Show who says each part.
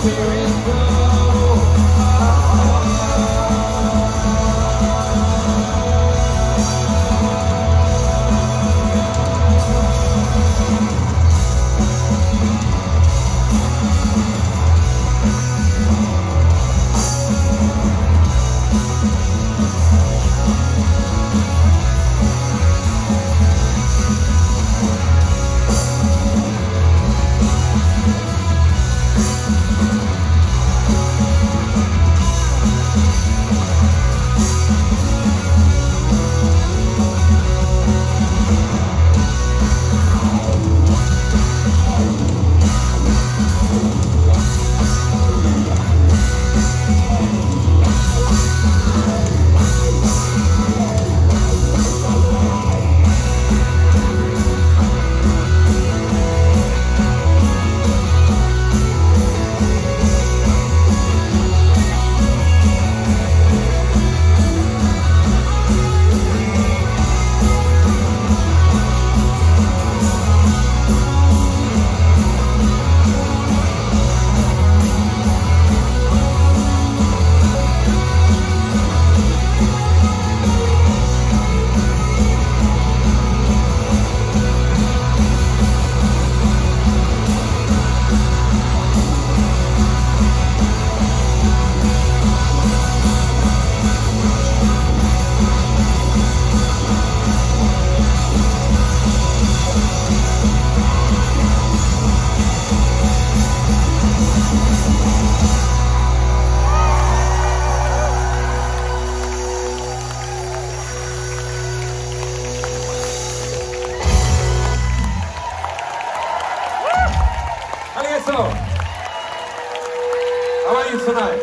Speaker 1: spirit the